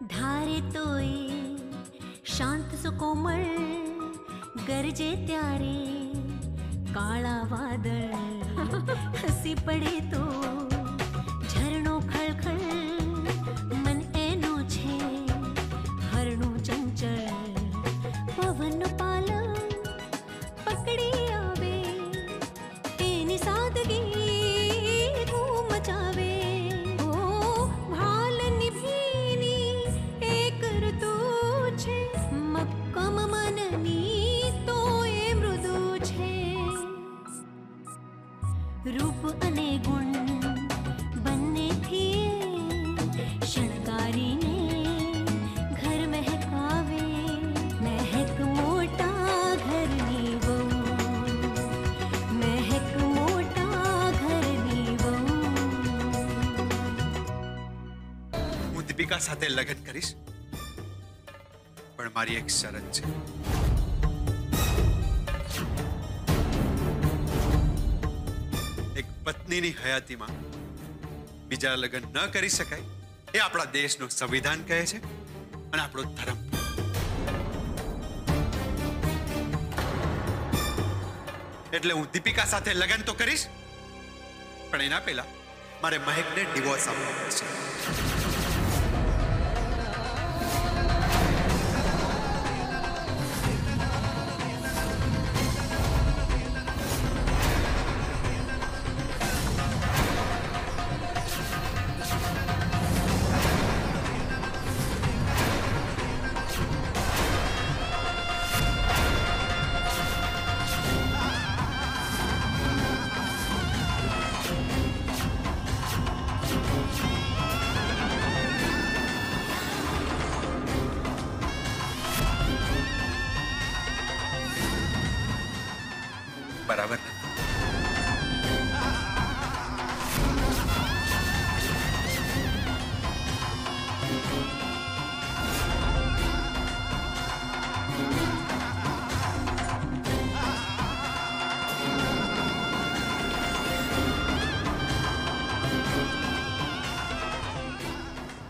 धारे तोय शांत सुकोमळ गरजे त्यारे काळा वादळ हसी पडे तो. હું દીપિકા સાથે લગ્ન કરીશ પણ મારી એક શરત છે એક પત્નીની હયાતીમાં બીજા લગ્ન ન કરી શકાય એ આપણા દેશનું સંવિધાન કહે છે અને આપણો ધર્મ એટલે હું દીપિકા સાથે લગ્ન તો કરીશ પણ એના પહેલા મારે મહેકને ડિવોર્સ આપવો પડશે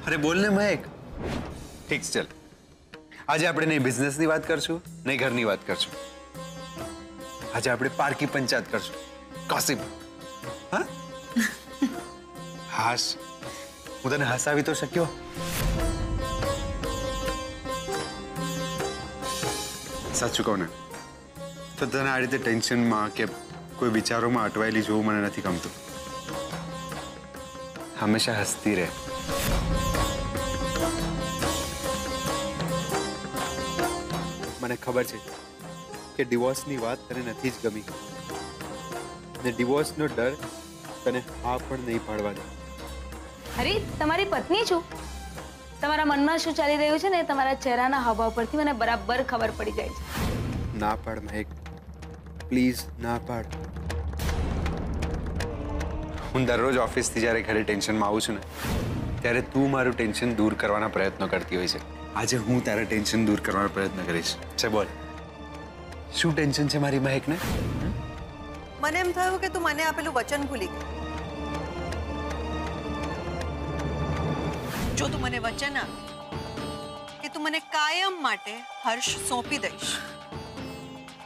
અરે બોલ ને મહેક ઠીક છે ચલ આજે આપણે નહીં બિઝનેસની વાત કરશું નહીં ઘરની વાત કરશું આજે આપણે પારકી પંચાયત કરશું કોસિપ હા હાશ હું તને હસાવી તો શક્યો સાચું કહું ને તો તને આ રીતે ટેન્શનમાં કે કોઈ વિચારોમાં અટવાયેલી જોવું મને નથી ગમતું હંમેશા હસતી રહે મને ખબર છે કે ડિવોર્સની વાત તને નથી જ ગમી ને ડિવોર્સનો ડર તને હા પણ નહીં પાડવા દે અરે તમારી પત્ની છું તમારા મનમાં શું ચાલી રહ્યું છે ને તમારા ચહેરાના હાવભાવ પરથી મને બરાબર ખબર પડી જાય છે ના પાડ મહેક પ્લીઝ ના પાડ હું દરરોજ ઓફિસથી જ્યારે ઘરે ટેન્શનમાં આવું છું ને ત્યારે તું મારું ટેન્શન દૂર કરવાના પ્રયત્નો કરતી હોય છે આજે હું તારા ટેન્શન દૂર કરવાનો પ્રયત્ન કરીશ છે બોલ શું ટેન્શન છે મારી મહેકને મને એમ થયું કે તું મને આપેલું વચન ભૂલી ગઈ જો તું મને વચન આપ કે તું મને કાયમ માટે હર્ષ સોંપી દઈશ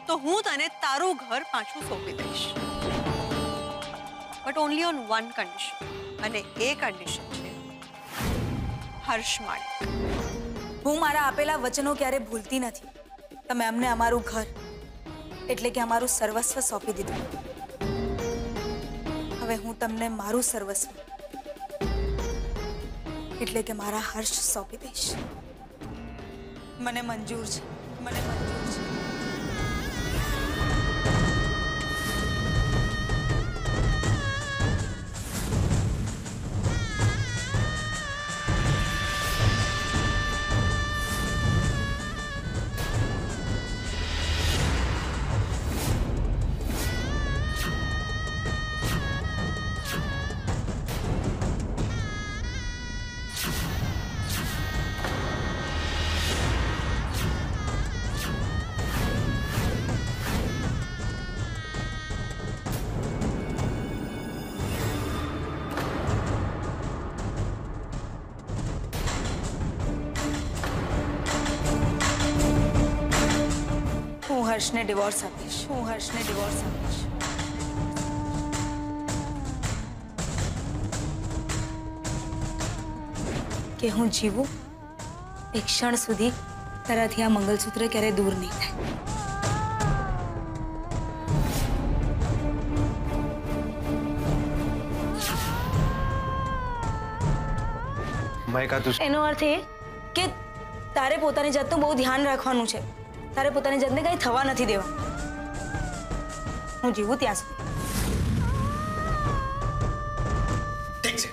તો હું તને તારું ઘર પાછું સોંપી દઈશ but only on one condition અને એ કન્ડિશન છે હર્ષ માટે હું મારા આપેલા વચનો ક્યારે ભૂલતી નથી તમે અમને અમારું ઘર એટલે કે અમારું સર્વસ્વ સોંપી દીધું હવે હું તમને મારું સર્વસ્વ એટલે કે મારા હર્ષ સોંપી દઈશ મને મંજૂર છે મને મંજૂર છે હર્ષને ડિવોર્સ આપીશ હું હર્ષને ડિવોર્સ આપીશ કે હું જીવું એક ક્ષણ સુધી તારાથી આ મંગલસૂત્ર ક્યારે દૂર નહીં થાય મહેકા તું એનો અર્થ એ કે તારે પોતાની જાતનું બહુ ધ્યાન રાખવાનું છે તારે પોતાની જાતને કંઈ થવા નથી દેવા હું જીવું ત્યાં સુધી ઠીક છે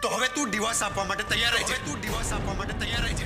તો હવે તું ડિવોર્સ આપવા માટે તૈયાર રહી છે તું ડિવોર્સ આપવા માટે તૈયાર રહી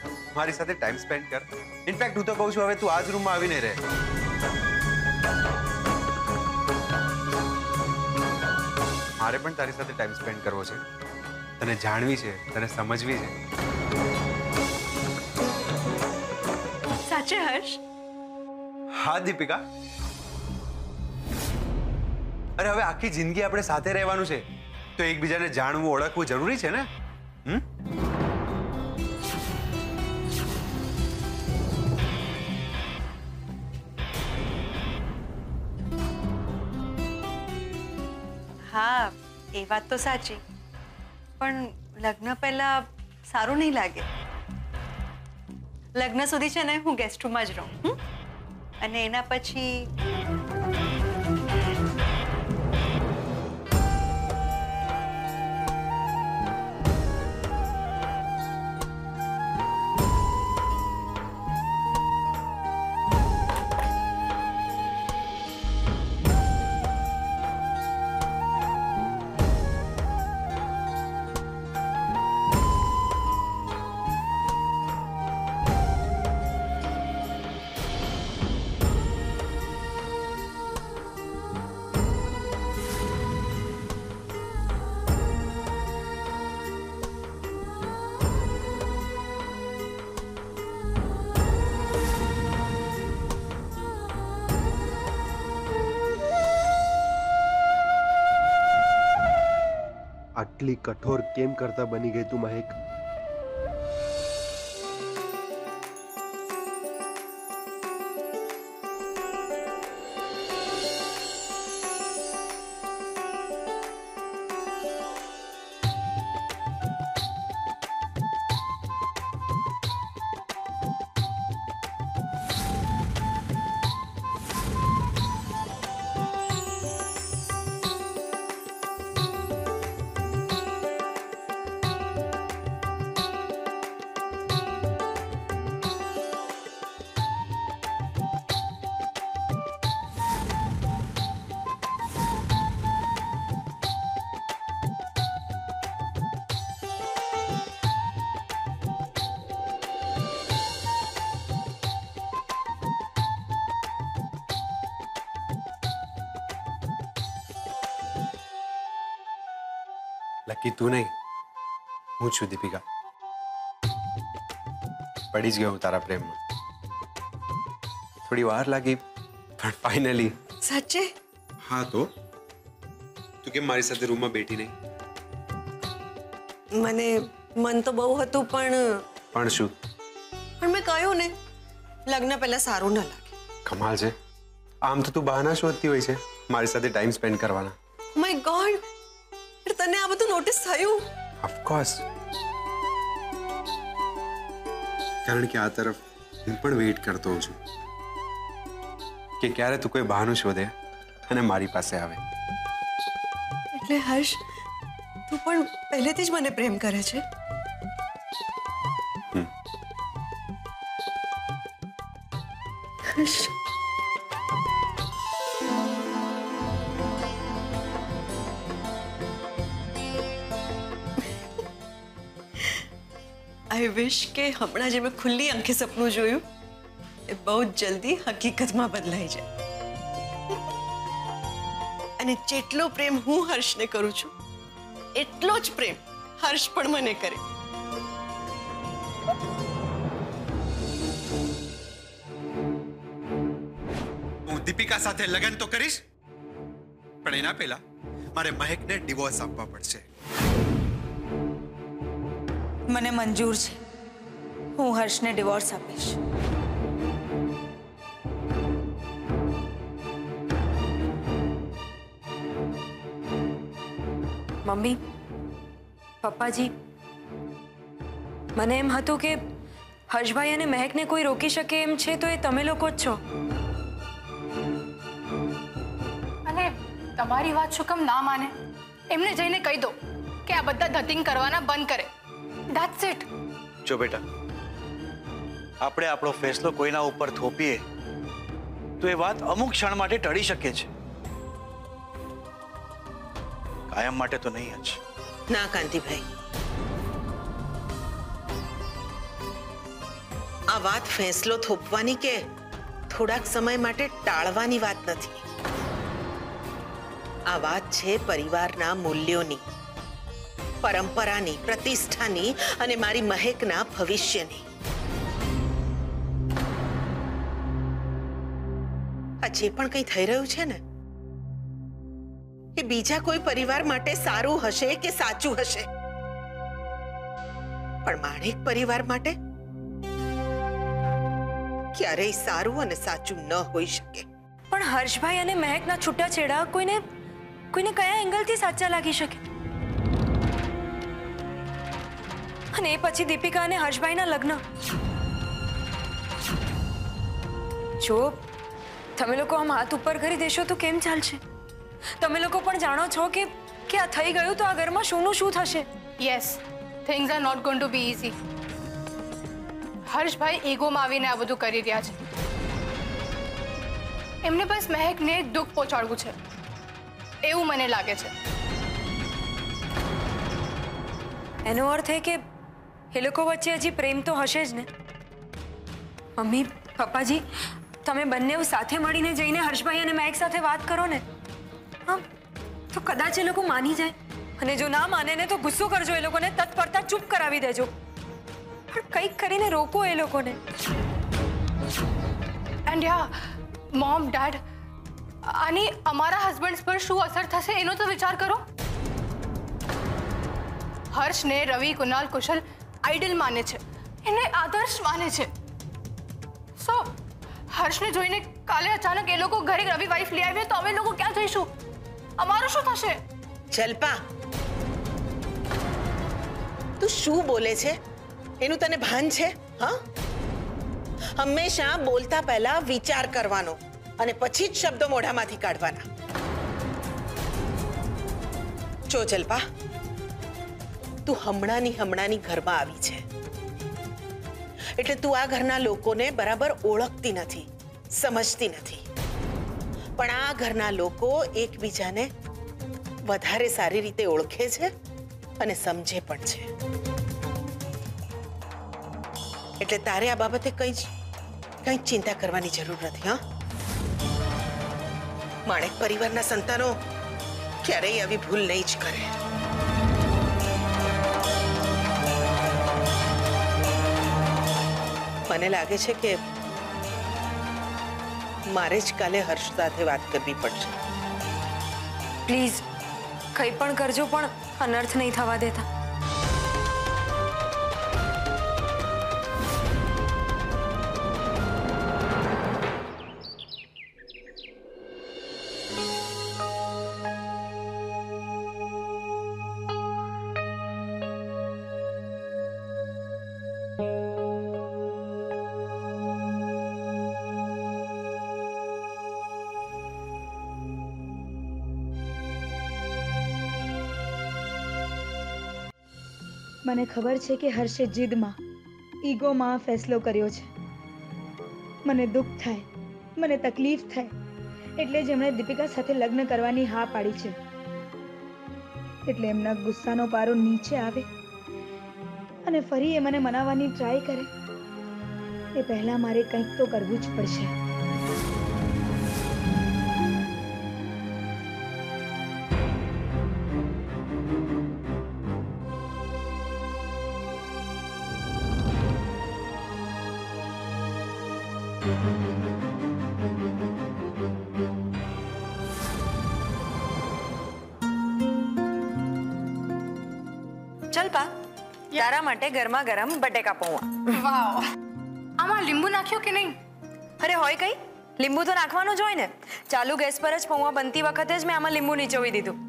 મારી સાથે ટાઈમ સ્પેન્ડ કર ઇનફેક્ટ હું તો કહું છું હવે તું આ જ રૂમમાં આવીને રહે મારે પણ તારી સાથે ટાઈમ સ્પેન્ડ કરવો છે તને જાણવી છે તને સમજવી છે સાચે હર્ષ હા દીપિકા અરે હવે આખી જિંદગી આપણે સાથે રહેવાનું છે તો એકબીજાને જાણવું ઓળખવું જરૂરી છે ને હમ એ વાત તો સાચી પણ લગ્ન પહેલા સારું નહીં લાગે લગ્ન સુધી છે ને હું ગેસ્ટ રૂમમાં જ રહું હમ? અને એના પછી આટલી કઠોર કેમ કરતા બની ગઈ તું મહેક લકી તું નહીં હું છું દીપિકા પડી જ ગયો હું તારા પ્રેમમાં થોડી વાર લાગી પણ ફાઇનલી સાચે હા તો તું કેમ મારી સાથે રૂમમાં બેઠી નહીં મને મન તો બહુ હતું પણ પણ શું પણ મેં કહ્યું ને લગ્ન પહેલા સારું ન લાગે કમાલ છે આમ તો તું બહાના શોધતી હોય છે મારી સાથે ટાઈમ સ્પેન્ડ કરવાના માય ગોડ તને આ બધું નોટિસ થયું ઓફકોર્સ કારણ કે આ તરફ હું પણ વેઇટ કરતો હોઉં છું કે ક્યારે તું કોઈ બહાનું શોધે અને મારી પાસે આવે એટલે હર્ષ તું પણ પહેલેથી જ મને પ્રેમ કરે છે વિશ કે હમણાં જે મેં ખુલ્લી આંખે સપનું જોયું એ બહુ જ જલ્દી હકીકતમાં બદલાઈ જાય અને જેટલો પ્રેમ હું હર્ષને કરું છું એટલો જ પ્રેમ હર્ષ પણ મને કરે હું દીપિકા સાથે લગ્ન તો કરીશ પણ એના પહેલા મારે મહેકને ડિવોર્સ આપવા પડશે મને મંજૂર છે હું હર્ષને ડિવોર્સ આપીશ મમ્મી પપ્પાજી મને એમ હતું કે હર્ષભાઈ અને મહેકને કોઈ રોકી શકે એમ છે તો એ તમે લોકો જ છો અને તમારી વાત શું કામ ના માને એમને જઈને કહી દો કે આ બધા ધતિંગ કરવાના બંધ કરે ધેટ્સ ઇટ જો બેટા આપણે આપણો ફેસલો કોઈના ઉપર થોપીએ તો એ વાત અમુક ક્ષણ માટે ટળી શકે છે કાયમ માટે તો નહીં જ ના કાંતિભાઈ આ વાત ફેંસલો થોપવાની કે થોડાક સમય માટે ટાળવાની વાત નથી આ વાત છે પરિવારના મૂલ્યોની પરંપરાની પ્રતિષ્ઠાની અને મારી મહેકના ભવિષ્યની જે પણ કંઈ થઈ રહ્યું છે ને એ બીજા કોઈ પરિવાર માટે સારું હશે કે સાચું હશે પણ માણેક પરિવાર માટે ક્યારેય સારું અને સાચું ન હોઈ શકે પણ હર્ષભાઈ અને મહેકના છૂટાછેડા કોઈને કોઈને કયા એંગલથી સાચા લાગી શકે અને એ પછી દીપિકા અને હર્ષભાઈના લગ્ન જો તમે લોકો આમ હાથ ઉપર કરી દેશો તો કેમ ચાલશે તમે લોકો પણ જાણો છો કે કે આ થઈ ગયું તો આ ઘરમાં શુંનું શું થશે yes things are not going to be easy Harshbhai ઈગોમાં આવીને આ બધું કરી રહ્યા છે એમને બસ મહેકને દુઃખ પહોંચાડવું છે એવું મને લાગે છે એનો અર્થ એ કે એ લોકો વચ્ચે હજી પ્રેમ તો હશે જ ને મમ્મી પપ્પાજી તમે બંને સાથે મળીને જઈને હર્ષભાઈ અને મહેક સાથે વાત કરો ને હા તો કદાચ એ લોકો માની જાય અને જો ના માને ને તો ગુસ્સો કરજો એ લોકોને તત્પરતા ચૂપ કરાવી દેજો પણ કંઈક કરીને રોકો એ લોકોને એન્ડ યા મોમ ડેડ આની અમારા હસબન્ડ્સ પર શું અસર થશે એનો તો વિચાર કરો હર્ષને રવિ કુનાલ કુશલ આઈડલ માને છે એને આદર્શ માને છે સો હર્ષને જોઈને કાલે અચાનક એ લોકો ઘરે રવિ વાઈફ લઈ આવીએ તો અમે લોકો ક્યાં જઈશું અમારું શું થશે જલ્પા તું શું બોલે છે એનું તને ભાન છે હા હંમેશા બોલતા પહેલા વિચાર કરવાનો અને પછી જ શબ્દો મોઢામાંથી કાઢવાના જો જલ્પા તું હમણાંની હમણાંની ઘરમાં આવી છે એટલે તું આ ઘરના લોકોને બરાબર ઓળખતી નથી સમજતી નથી પણ આ ઘરના લોકો એકબીજાને વધારે સારી રીતે ઓળખે છે અને સમજે પણ છે એટલે તારે આ બાબતે કંઈ જ કંઈ જ ચિંતા કરવાની જરૂર નથી હા માણેક પરિવારના સંતાનો ક્યારેય આવી ભૂલ નહીં જ કરે મને લાગે છે કે મારે જ કાલે હર્ષ સાથે વાત કરવી પડશે પ્લીઝ કંઈ પણ કરજો પણ અનર્થ નહીં થવા દેતા મને ખબર છે કે હર્ષે જીદમાં ઈગોમાં ફેસલો કર્યો છે. મને દુઃખ થાય, મને તકલીફ થાય, એટલે જ એમણે દીપિકા સાથે લગ્ન કરવાની હા પાડી છે. એટલે એમના ગુસ્સાનો પારો નીચે આવે અને ફરી એ મને મનાવવાની ટ્રાય કરે. એ પહેલા મારે કંઈક તો કરવું જ પડશે. ચલ પા તારા માટે ગરમા ગરમ બટેકા પૌવા વાવ આમાં લીંબુ નાખ્યું કે નહીં અરે હોય કઈ લીંબુ તો નાખવાનું જ હોય ને ચાલુ ગેસ પર જ પૌવા બનતી વખતે જ મેં આમાં લીંબુ નીચોવી દીધું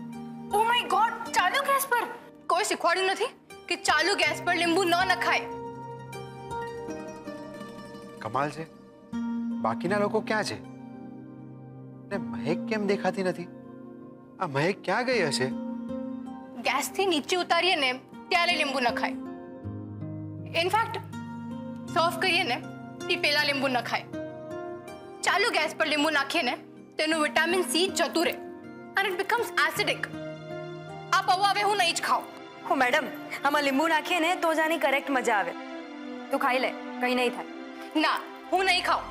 ઓ માય ગોડ ચાલુ ગેસ પર કોઈ શીખવાડ્યું નથી કે ચાલુ ગેસ પર લીંબુ ન નખાય કમાલ છે બાકીના લોકો ક્યાં છે ને મહેક કેમ દેખાતી નથી આ મહેક ક્યાં ગઈ હશે ગેસથી નીચે ઉતારીએ ને ત્યારે લીંબુ નખાય ઇનફેક્ટ સર્વ કરીએ ને એ પહેલા લીંબુ નખાય ચાલુ ગેસ પર લીંબુ નાખીએ ને તેનું વિટામિન સી જતું રહે અને ઇટ બીકમ્સ એસિડિક આ પૌવા હવે હું નહીં જ ખાઉં હું મેડમ આમાં લીંબુ નાખીએ ને તો જ આની કરેક્ટ મજા આવે તું ખાઈ લે કંઈ નહીં થાય ના હું નહીં ખાઉં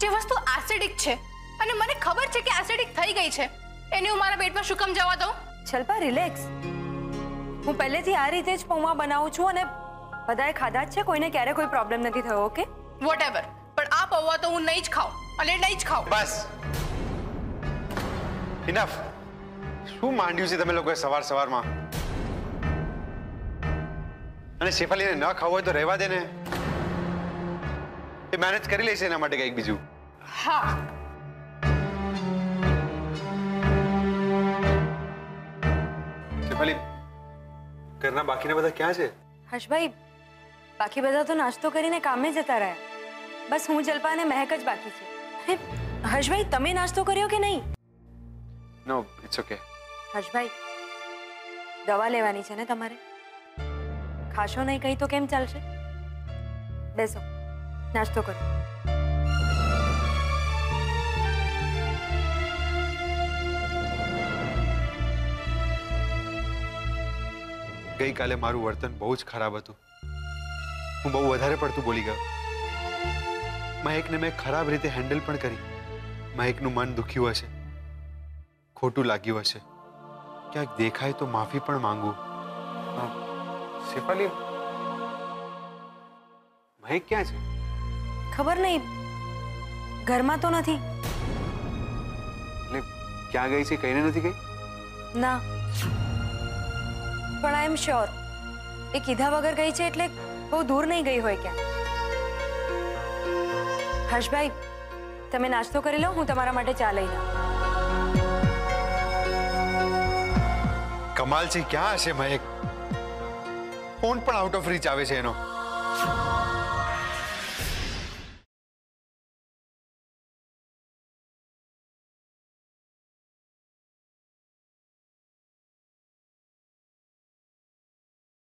જે વસ્તુ એસિડિક છે અને મને ખબર છે કે એસિડિક થઈ ગઈ છે એને હું મારા પેટમાં શું કામ જવા દઉં છલપા રિલેક્સ હું પહેલેથી આ રીતે જ પૌવા બનાવું છું અને બધાએ ખાધા જ છે કોઈને ક્યારે કોઈ પ્રોબ્લેમ નથી થયો ઓકે વોટ પણ આ પૌવા તો હું નહીં જ ખાઉં અને નહીં જ ખાઉં બસ ઇનફ શું માંડ્યું છે તમે લોકોએ સવાર સવારમાં અને શેફાલીને ન ખાવું હોય તો રહેવા દે ને એ મેનેજ કરી લેશે એના માટે કંઈક બીજું હા ઘરના બાકીના બધા ક્યાં છે હર્ષભાઈ બાકી બધા તો નાસ્તો કરીને કામે જતા રહ્યા બસ હું જલ્પા અને મહેક જ બાકી છે હે, હર્ષભાઈ તમે નાસ્તો કર્યો કે નહીં નો ઇટ્સ ઓકે હર્ષભાઈ દવા લેવાની છે ને તમારે ખાશો નહીં કંઈ તો કેમ ચાલશે બેસો નાસ્તો કરો ગઈકાલે મારું વર્તન બહુ જ ખરાબ હતું હું બહુ વધારે પડતું બોલી ગયો મહેકને મેં ખરાબ રીતે હેન્ડલ પણ કરી મહેકનું મન દુખ્યું હશે ખોટું લાગ્યું હશે ક્યાંક દેખાય તો માફી પણ માંગુ અ, શેફાલી મહેક ક્યાં છે ખબર નહીં ઘરમાં તો નથી એટલે ક્યાં ગઈ છે કહીને નથી ગઈ ના પણ આઈ એમ શ્યોર એ કીધા વગર ગઈ છે એટલે બહુ દૂર નહીં ગઈ હોય ક્યાં હર્ષભાઈ તમે નાસ્તો કરી લો હું તમારા માટે ચા લઈને આવું. કમાલ છે ક્યાં હશે મહેક ફોન પણ આઉટ ઓફ રીચ આવે છે એનો